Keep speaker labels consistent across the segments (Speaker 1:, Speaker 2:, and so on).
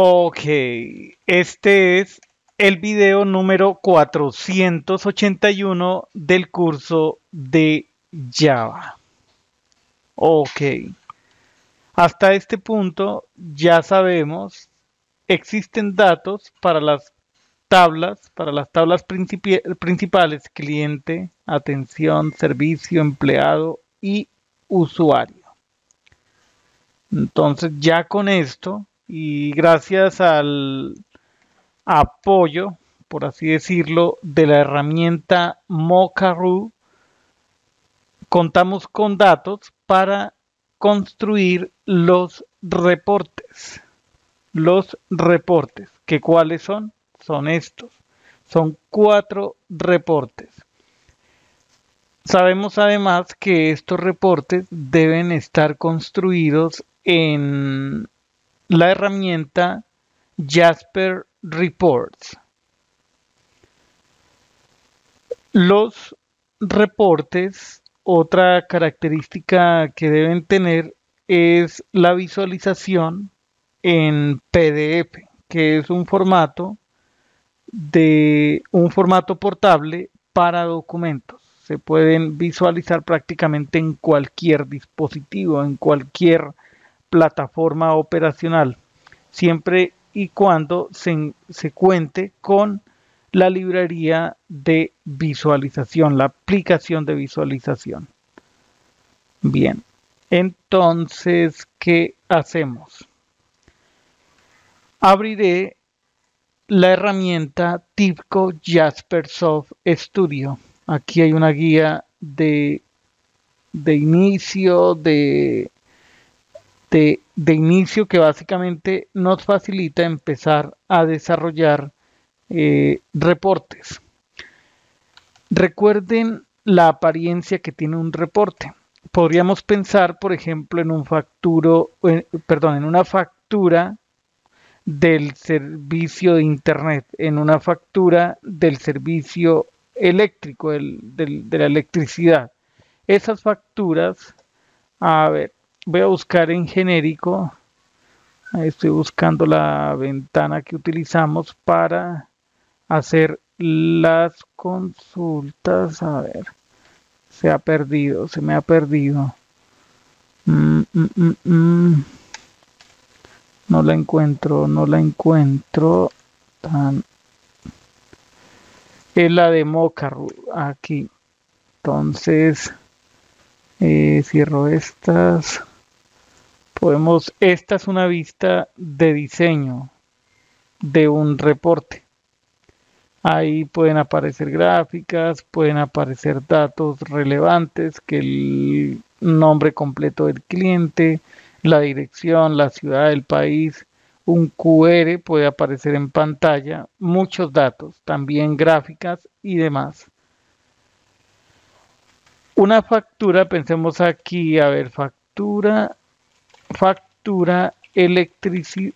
Speaker 1: Ok, este es el video número 481 del curso de Java. Ok, hasta este punto ya sabemos, existen datos para las tablas, para las tablas principales, cliente, atención, servicio, empleado y usuario. Entonces ya con esto y gracias al apoyo, por así decirlo, de la herramienta Mocaru, contamos con datos para construir los reportes. Los reportes, que cuáles son? Son estos. Son cuatro reportes. Sabemos además que estos reportes deben estar construidos en la herramienta Jasper Reports. Los reportes, otra característica que deben tener es la visualización en PDF, que es un formato de un formato portable para documentos. Se pueden visualizar prácticamente en cualquier dispositivo, en cualquier plataforma operacional, siempre y cuando se, cuente con la librería de visualización, la aplicación de visualización. Bien, entonces, ¿qué hacemos? Abriré la herramienta TIPCO Jaspersoft Studio. Aquí hay una guía de, de inicio, de de, inicio que básicamente nos facilita empezar a desarrollar eh, reportes. Recuerden la apariencia que tiene un reporte. Podríamos pensar, por ejemplo, en un facturo, perdón, en una factura del servicio de internet, en una factura del servicio eléctrico, de la electricidad. Esas facturas, a ver, voy a buscar en genérico. estoy buscando la ventana que utilizamos para hacer las consultas. A ver, se ha perdido, se me ha perdido. Mm, mm, mm, no la encuentro, no la encuentro. Es la de Mocaru aquí. Entonces, eh, cierro estas podemos, esta es una vista de diseño de un reporte. Ahí pueden aparecer gráficas, pueden aparecer datos relevantes, que el nombre completo del cliente, la dirección, la ciudad del país, un QR puede aparecer en pantalla, muchos datos, también gráficas y demás. Una factura, pensemos aquí, a ver, factura, factura electricidad,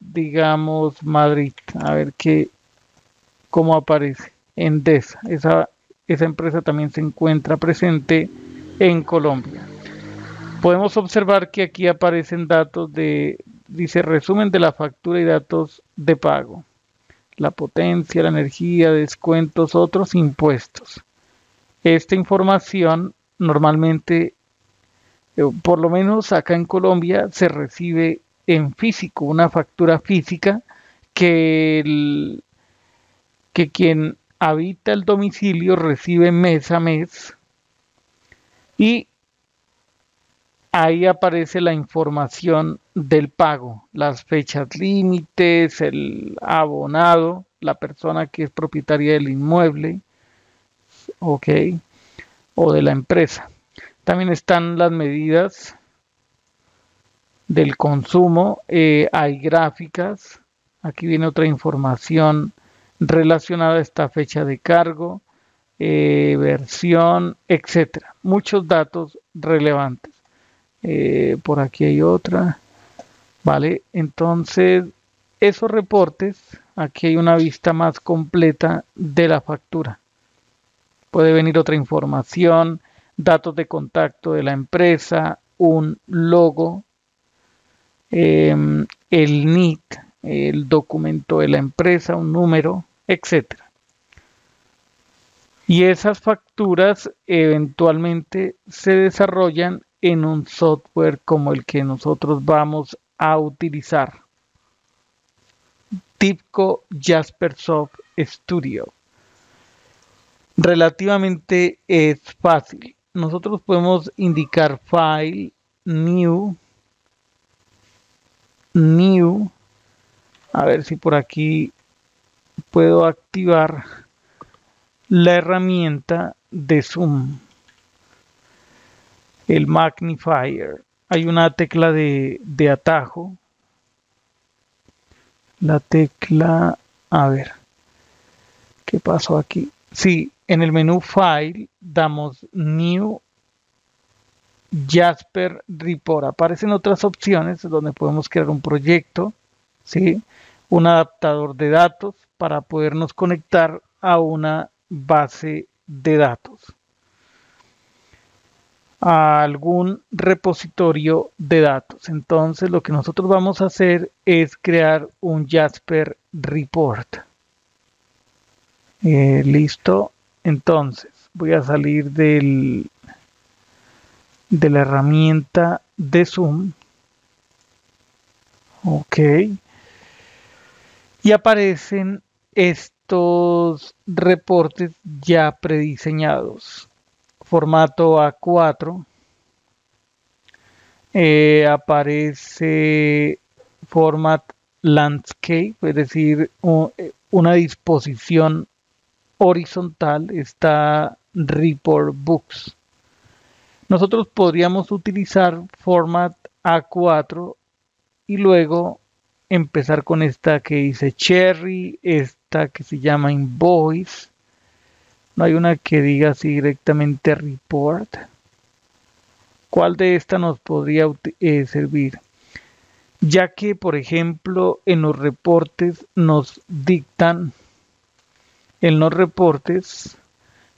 Speaker 1: digamos, Madrid. A ver qué, cómo aparece. Endesa. Esa, esa empresa también se encuentra presente en Colombia. Podemos observar que aquí aparecen datos de, dice resumen de la factura y datos de pago. La potencia, la energía, descuentos, otros impuestos. Esta información normalmente por lo menos acá en Colombia se recibe en físico, una factura física que, que quien habita el domicilio recibe mes a mes y ahí aparece la información del pago, las fechas límites, el abonado, la persona que es propietaria del inmueble, ok, o de la empresa. También están las medidas del consumo, eh, hay gráficas, aquí viene otra información relacionada a esta fecha de cargo, eh, versión, etcétera. Muchos datos relevantes. Eh, por aquí hay otra. Vale, entonces esos reportes, aquí hay una vista más completa de la factura. Puede venir otra información, datos de contacto de la empresa, un logo, em, el NIT, el documento de la empresa, un número, etcétera. Y esas facturas eventualmente se desarrollan en un software como el que nosotros vamos a utilizar. TIPCO Jaspersoft Studio. Relativamente es fácil. Nosotros podemos indicar file, new, new. A ver si por aquí puedo activar la herramienta de zoom. El magnifier. Hay una tecla de, de atajo. La tecla a ver qué pasó aquí sí en el menú file damos new Jasper Report aparecen otras opciones donde podemos crear un proyecto ¿sí? un adaptador de datos para podernos conectar a una base de datos a algún repositorio de datos. Entonces lo que nosotros vamos a hacer es crear un Jasper Report. Eh, listo. Entonces voy a salir del, de la herramienta de Zoom. Ok. Y aparecen estos reportes ya prediseñados formato A4 eh, aparece format landscape, es decir, una disposición horizontal está report books. Nosotros podríamos utilizar format A4 y luego empezar con esta que dice cherry, esta que se llama invoice, no hay una que diga así directamente report. ¿Cuál de estas nos podría eh, servir? Ya que, por ejemplo, en los reportes nos dictan, en los reportes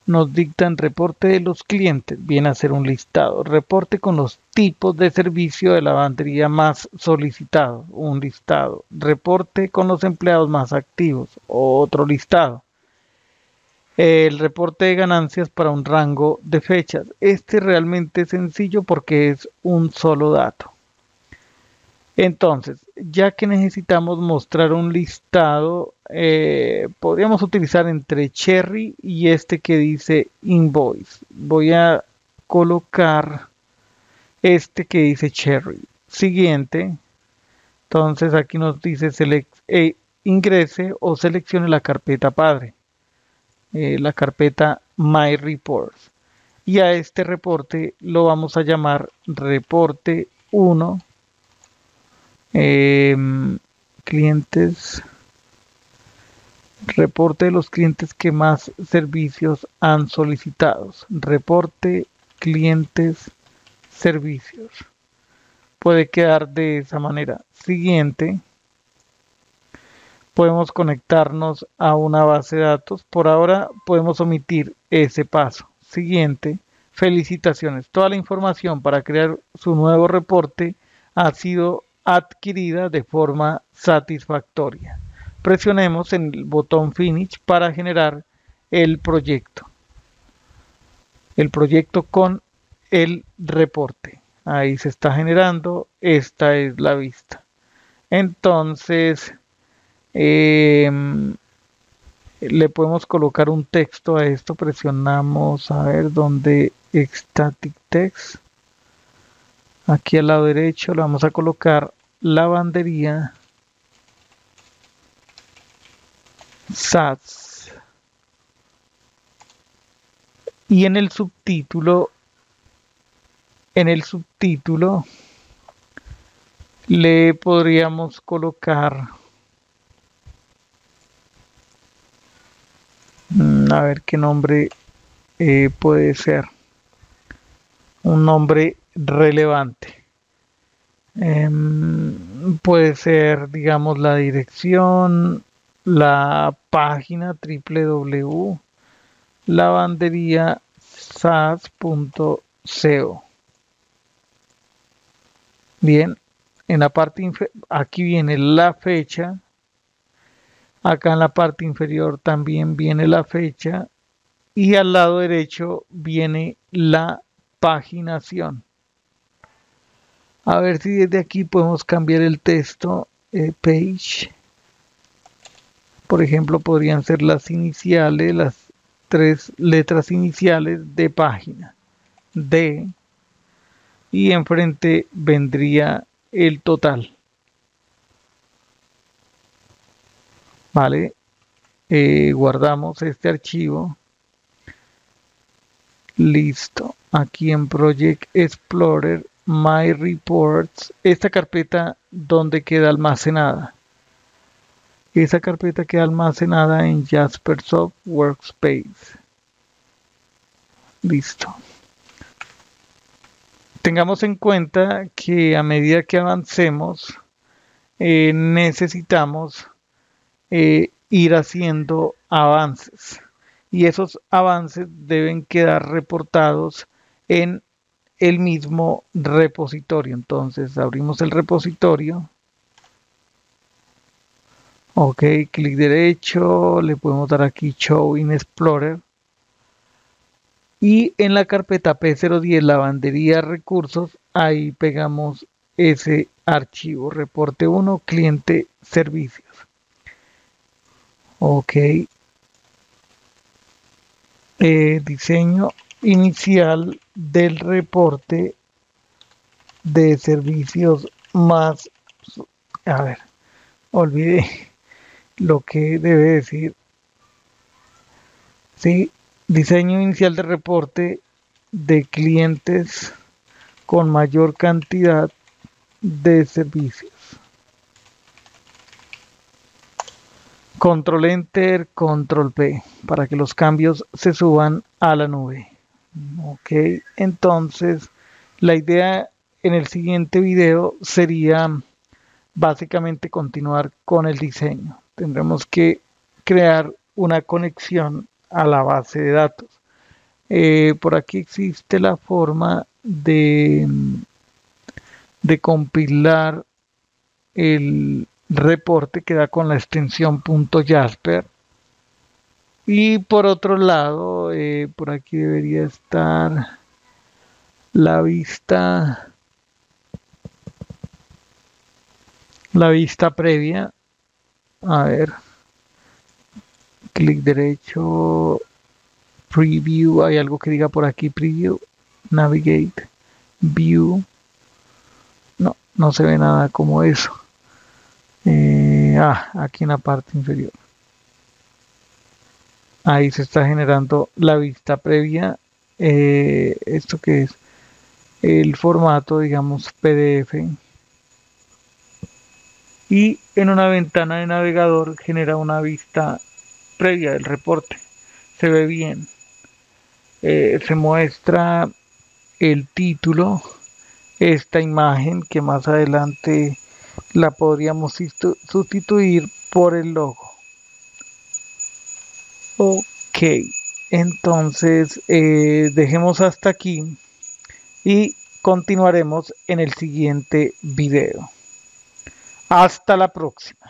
Speaker 1: nos dictan reporte de los clientes, viene a ser un listado, reporte con los tipos de servicio de lavandería más solicitado, un listado, reporte con los empleados más activos, otro listado el reporte de ganancias para un rango de fechas. Este realmente es sencillo porque es un solo dato. Entonces, ya que necesitamos mostrar un listado, eh, podríamos utilizar entre Cherry y este que dice Invoice. Voy a colocar este que dice Cherry. Siguiente. Entonces aquí nos dice eh, ingrese o seleccione la carpeta padre. Eh, la carpeta My Reports. Y a este reporte lo vamos a llamar reporte 1 em, clientes reporte de los clientes que más servicios han solicitado reporte clientes servicios puede quedar de esa manera siguiente podemos conectarnos a una base de datos. Por ahora podemos omitir ese paso. Siguiente, felicitaciones. Toda la información para crear su nuevo reporte ha sido adquirida de forma satisfactoria. Presionemos el botón Finish para generar el proyecto. El proyecto con el reporte. Ahí se está generando. Esta es la vista. Entonces, Em, le podemos colocar un texto a esto, presionamos a ver dónde static text. Aquí al lado derecho le vamos a colocar lavandería SATS. Y en el subtítulo, en el subtítulo le podríamos colocar Mm, a ver qué nombre eh, puede ser. Un nombre relevante. Em, puede ser, digamos, la dirección, la página www lavanderiasas.co. Bien, en la parte aquí viene la fecha, acá en la parte inferior también viene la fecha y al lado derecho viene la paginación. A ver si desde aquí podemos cambiar el texto, eh, page. Por ejemplo, podrían ser las iniciales, las tres letras iniciales de página. D. Y enfrente vendría el total. Vale. Eh, guardamos este archivo. Listo. Aquí en Project Explorer, My Reports, esta carpeta donde queda almacenada. Esa carpeta queda almacenada en Jaspersoft Workspace. Listo. Tengamos en cuenta que a medida que avancemos, eh, necesitamos eh, ir haciendo avances y esos avances deben quedar reportados en el mismo repositorio. Entonces abrimos el repositorio. Ok, clic derecho, le podemos dar aquí Show in Explorer. Y en la carpeta P010 lavandería recursos, ahí pegamos ese archivo, reporte 1, cliente servicios. Ok. Eh, diseño inicial del reporte de servicios más... A ver, olvidé lo que debe decir. Sí, diseño inicial de reporte de clientes con mayor cantidad de servicios. Control Enter, Control P, para que los cambios se suban a la nube. Ok, entonces la idea en el siguiente video sería básicamente continuar con el diseño. Tendremos que crear una conexión a la base de datos. Eh, por aquí existe la forma de, de compilar el, reporte que da con la extensión .jasper y por otro lado eh, por aquí debería estar la vista la vista previa. A ver clic derecho preview. Hay algo que diga por aquí preview navigate view. No no se ve nada como eso. Eh, ah, aquí en la parte inferior. Ahí se está generando la vista previa. Eh, esto que es el formato, digamos, PDF. Y en una ventana de navegador genera una vista previa del reporte. Se ve bien. Eh, se muestra el título, esta imagen que más adelante la podríamos sustituir por el logo. Ok, entonces eh, dejemos hasta aquí y continuaremos en el siguiente video. Hasta la próxima.